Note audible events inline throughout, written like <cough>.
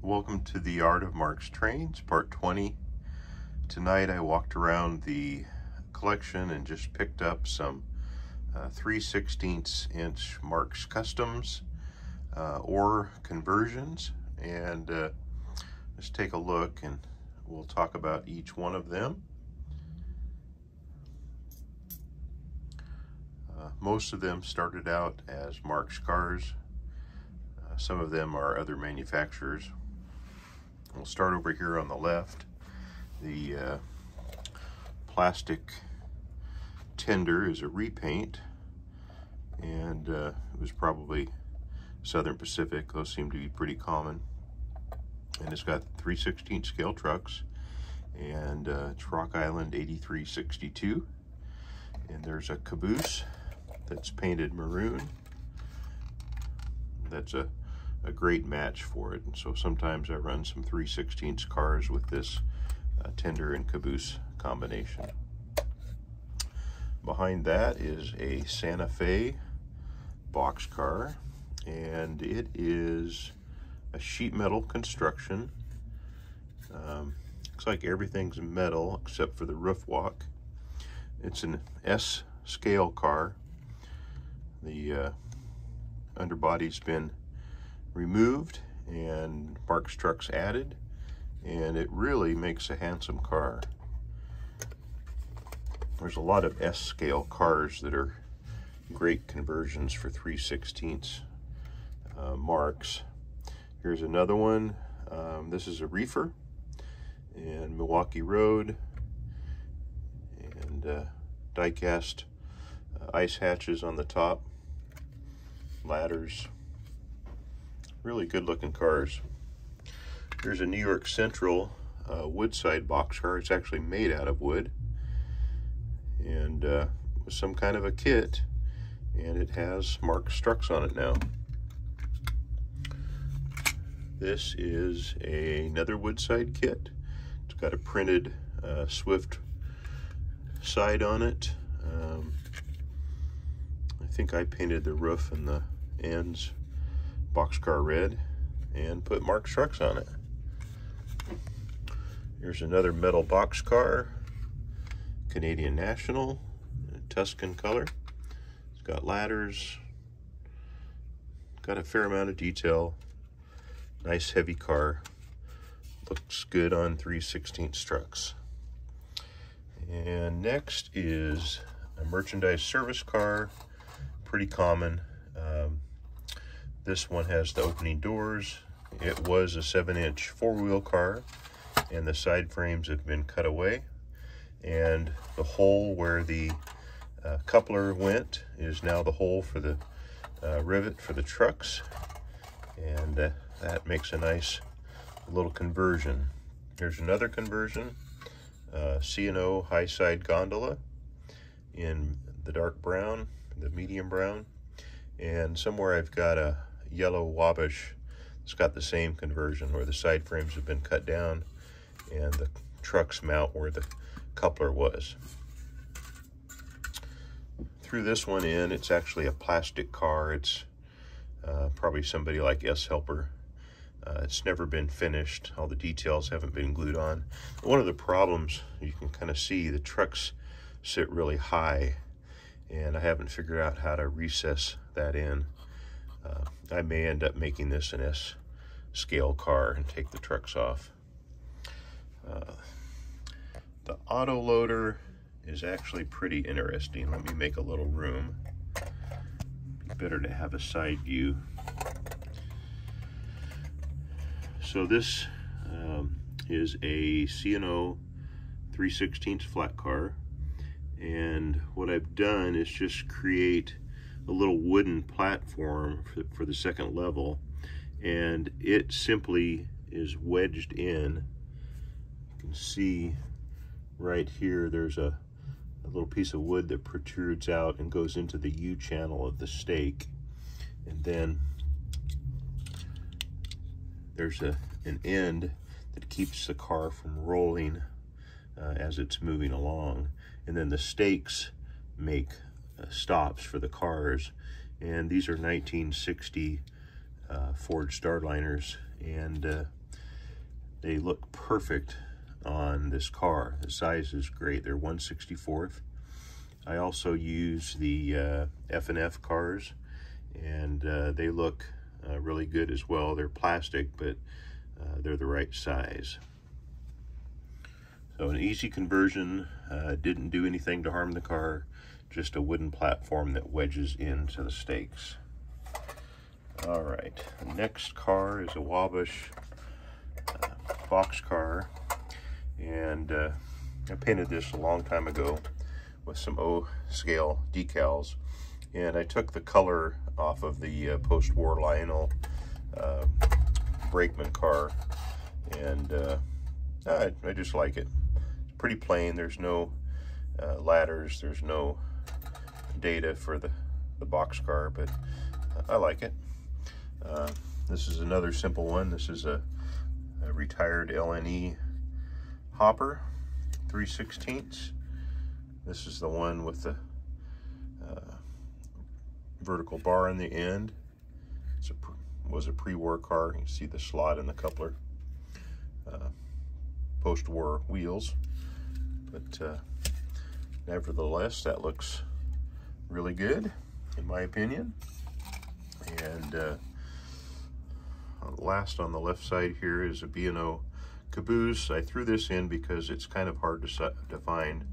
Welcome to the Art of Marx Trains, part 20. Tonight I walked around the collection and just picked up some uh, 3 16 inch Marx Customs uh, or conversions and uh, let's take a look and we'll talk about each one of them. Uh, most of them started out as Marx cars. Uh, some of them are other manufacturers. We'll start over here on the left. The uh, plastic tender is a repaint and uh, it was probably Southern Pacific. Those seem to be pretty common. And it's got 316 scale trucks and uh, it's Rock Island 8362. And there's a caboose that's painted maroon. That's a, a great match for it. And so sometimes I run some 316 cars with this uh, tender and caboose combination. Behind that is a Santa Fe boxcar and it is a sheet metal construction. Um, looks like everything's metal except for the roof walk. It's an S scale car. The uh, underbody's been removed and Marx trucks added and it really makes a handsome car. There's a lot of S scale cars that are great conversions for 3 16ths uh, Marx. Here's another one. Um, this is a reefer and Milwaukee Road and uh, die-cast uh, ice hatches on the top, ladders. Really good looking cars. Here's a New York Central uh, Woodside boxcar. It's actually made out of wood and uh, with some kind of a kit and it has Marx trucks on it now. This is a, another Woodside kit. It's got a printed uh, Swift side on it. Um, I think I painted the roof and the ends boxcar red and put Marx trucks on it. Here's another metal boxcar, Canadian National, Tuscan color. It's got ladders, got a fair amount of detail, Nice heavy car. Looks good on 3 16 trucks. And next is a merchandise service car. Pretty common. Um, this one has the opening doors. It was a 7-inch four-wheel car, and the side frames have been cut away. And the hole where the uh, coupler went is now the hole for the uh, rivet for the trucks. And uh, that makes a nice little conversion. Here's another conversion, uh, C&O high side gondola in the dark brown, the medium brown, and somewhere I've got a yellow Wabash it's got the same conversion where the side frames have been cut down and the trucks mount where the coupler was. Threw this one in, it's actually a plastic car. It's uh, probably somebody like S Helper uh, it's never been finished. All the details haven't been glued on. One of the problems, you can kind of see the trucks sit really high and I haven't figured out how to recess that in. Uh, I may end up making this an S scale car and take the trucks off. Uh, the auto loader is actually pretty interesting. Let me make a little room. Be better to have a side view. So this um, is a C&O 3 16 flat car. And what I've done is just create a little wooden platform for, for the second level. And it simply is wedged in. You can see right here, there's a, a little piece of wood that protrudes out and goes into the U channel of the stake. And then there's a, an end that keeps the car from rolling uh, as it's moving along. And then the stakes make stops for the cars. And these are 1960 uh, Ford Starliners. And uh, they look perfect on this car. The size is great. They're 164th. I also use the uh, F&F cars, and uh, they look uh, really good as well. They're plastic, but uh, they're the right size. So an easy conversion, uh, didn't do anything to harm the car, just a wooden platform that wedges into the stakes. All right, next car is a Wabash uh, box car, and uh, I painted this a long time ago with some O scale decals, and I took the color off of the uh, post-war Lionel uh, brakeman car, and uh, I, I, just like it. It's pretty plain. There's no uh, ladders. There's no data for the, the box car, but I like it. Uh, this is another simple one. This is a, a retired LNE hopper, 3 16ths. This is the one with the uh, vertical bar in the end. It's a was a pre-war car. You see the slot in the coupler. Uh, Post-war wheels, but uh, nevertheless, that looks really good, in my opinion. And uh, last on the left side here is a B&O caboose. I threw this in because it's kind of hard to, to find.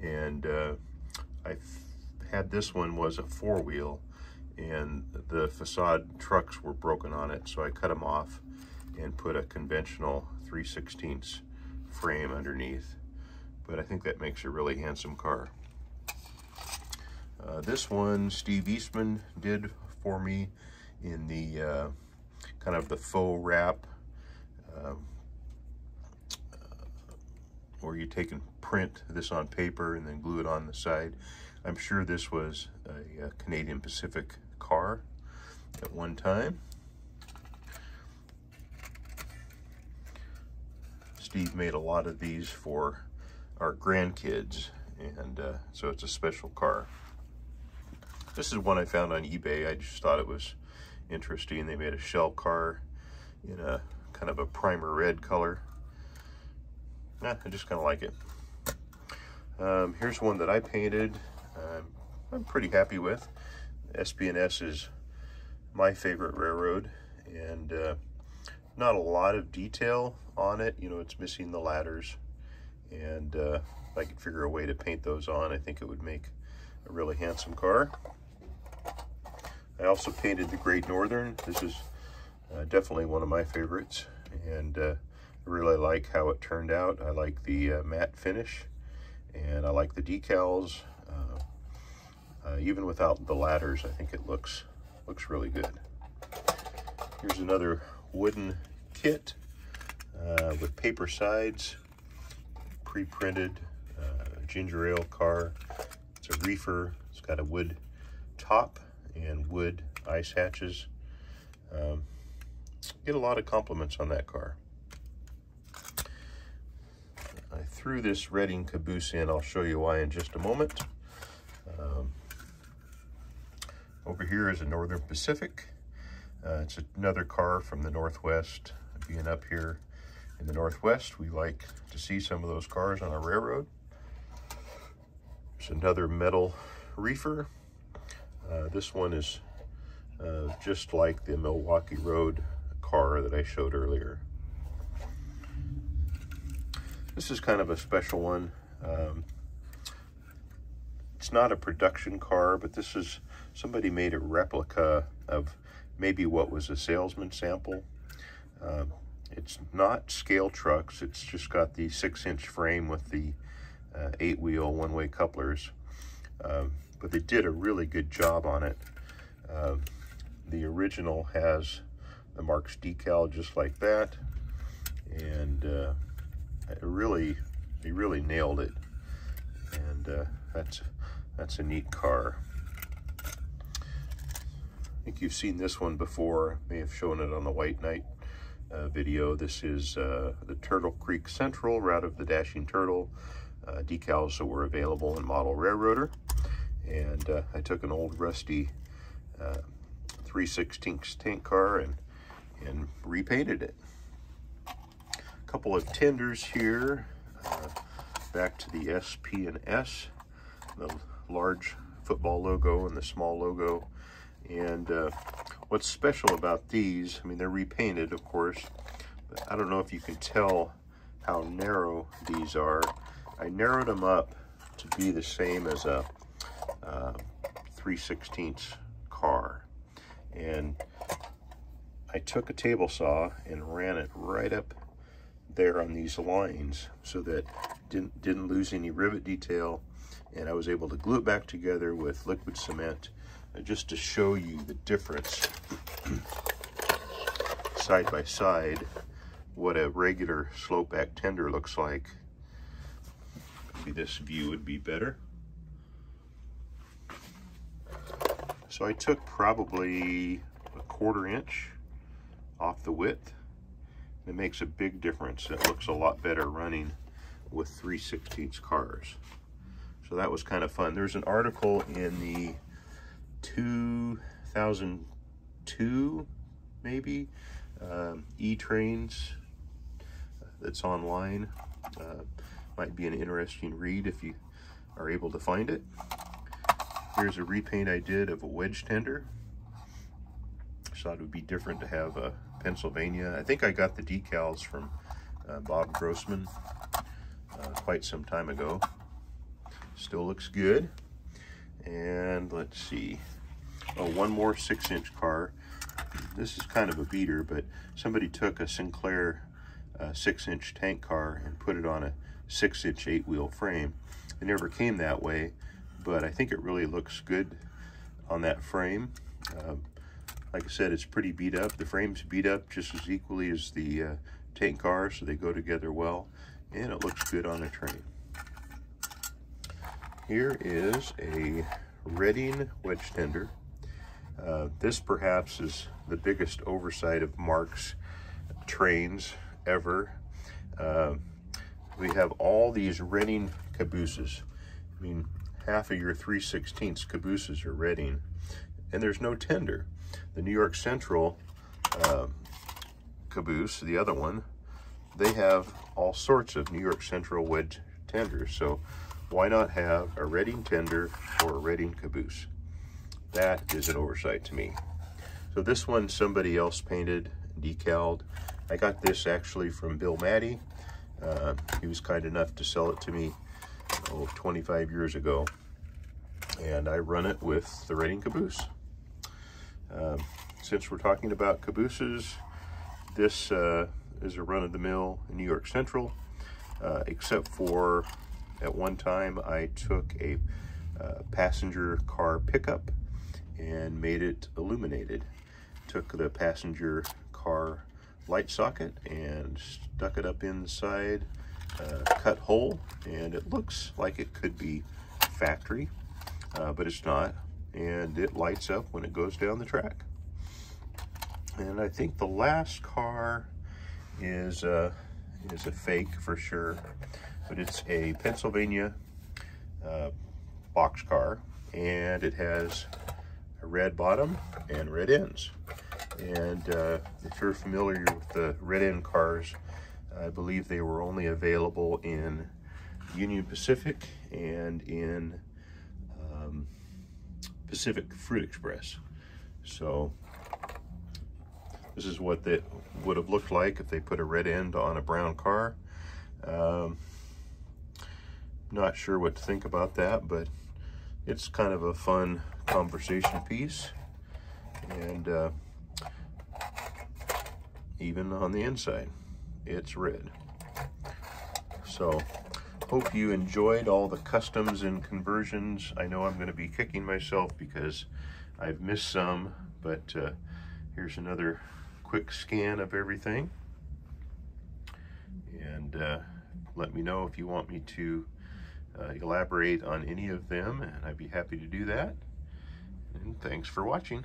And uh, I had this one was a four-wheel and the facade trucks were broken on it. So I cut them off and put a conventional 3 16 frame underneath. But I think that makes a really handsome car. Uh, this one Steve Eastman did for me in the uh, kind of the faux wrap um, uh, where you take and print this on paper and then glue it on the side. I'm sure this was a, a Canadian Pacific car at one time. Steve made a lot of these for our grandkids and uh, so it's a special car. This is one I found on eBay. I just thought it was interesting. They made a shell car in a kind of a primer red color. I just kind of like it. Um, here's one that I painted. Um, I'm pretty happy with. SP&S is my favorite railroad and uh, not a lot of detail on it. You know, it's missing the ladders and uh, if I could figure a way to paint those on, I think it would make a really handsome car. I also painted the Great Northern. This is uh, definitely one of my favorites, and uh, I really like how it turned out. I like the uh, matte finish, and I like the decals. Uh, uh, even without the ladders, I think it looks looks really good. Here's another wooden kit uh, with paper sides, pre-printed ginger ale car. It's a reefer. It's got a wood top and wood ice hatches. Um, get a lot of compliments on that car. I threw this Reading caboose in. I'll show you why in just a moment. Um, over here is a Northern Pacific. Uh, it's another car from the Northwest. Being up here in the Northwest, we like to see some of those cars on a railroad. There's another metal reefer. Uh, this one is uh, just like the Milwaukee Road car that I showed earlier. This is kind of a special one. Um, it's not a production car, but this is, somebody made a replica of maybe what was a salesman sample. Um, it's not scale trucks, it's just got the six inch frame with the uh, eight wheel one-way couplers. Um, but they did a really good job on it. Uh, the original has the Marx decal just like that. And uh, it really, they really nailed it. And uh, that's, that's a neat car. I think you've seen this one before. May have shown it on the White Knight uh, video. This is uh, the Turtle Creek Central, Route of the Dashing Turtle uh, decals that were available in Model Railroader and uh, I took an old rusty uh, 3 16 tank car and, and repainted it. A couple of tenders here. Uh, back to the SP and S, the large football logo and the small logo. And uh, what's special about these, I mean, they're repainted, of course. I don't know if you can tell how narrow these are. I narrowed them up to be the same as a uh, 3 16 car. And I took a table saw and ran it right up there on these lines so that didn't didn't lose any rivet detail. And I was able to glue it back together with liquid cement uh, just to show you the difference <clears throat> side by side what a regular slope back tender looks like. Maybe this view would be better so I took probably a quarter inch off the width it makes a big difference. It looks a lot better running with 3 16 cars. So that was kind of fun. There's an article in the 2002, maybe, um, E-Trains that's online. Uh, might be an interesting read if you are able to find it. Here's a repaint I did of a wedge tender. Thought it would be different to have a Pennsylvania. I think I got the decals from uh, Bob Grossman uh, quite some time ago. Still looks good. And let's see. Oh, one more six inch car. This is kind of a beater, but somebody took a Sinclair uh, six inch tank car and put it on a six inch eight wheel frame. It never came that way, but I think it really looks good on that frame. Uh, like I said, it's pretty beat up. The frame's beat up just as equally as the uh, tank car, so they go together well, and it looks good on a train. Here is a Reading wedge tender. Uh, this perhaps is the biggest oversight of Marx trains ever. Uh, we have all these Reading cabooses. I mean, half of your 3 16 cabooses are Reading, and there's no tender. The New York Central uh, caboose, the other one, they have all sorts of New York Central wedge tenders. So why not have a Reading tender or a Reading caboose? That is an oversight to me. So this one somebody else painted, decaled. I got this actually from Bill Maddie. Uh, he was kind enough to sell it to me oh, 25 years ago. And I run it with the Reading caboose. Um, since we're talking about cabooses, this uh, is a run-of-the-mill New York Central, uh, except for at one time I took a uh, passenger car pickup and made it illuminated. Took the passenger car light socket and stuck it up inside a cut hole and it looks like it could be factory, uh, but it's not and it lights up when it goes down the track. And I think the last car is a, is a fake for sure, but it's a Pennsylvania uh, box car and it has a red bottom and red ends. And uh, if you're familiar with the red end cars, I believe they were only available in Union Pacific and in um, Pacific Fruit Express. So this is what that would have looked like if they put a red end on a brown car. Um, not sure what to think about that, but it's kind of a fun conversation piece. And uh, even on the inside, it's red. So Hope you enjoyed all the customs and conversions. I know I'm going to be kicking myself because I've missed some, but uh, here's another quick scan of everything. And uh, let me know if you want me to uh, elaborate on any of them, and I'd be happy to do that. And thanks for watching.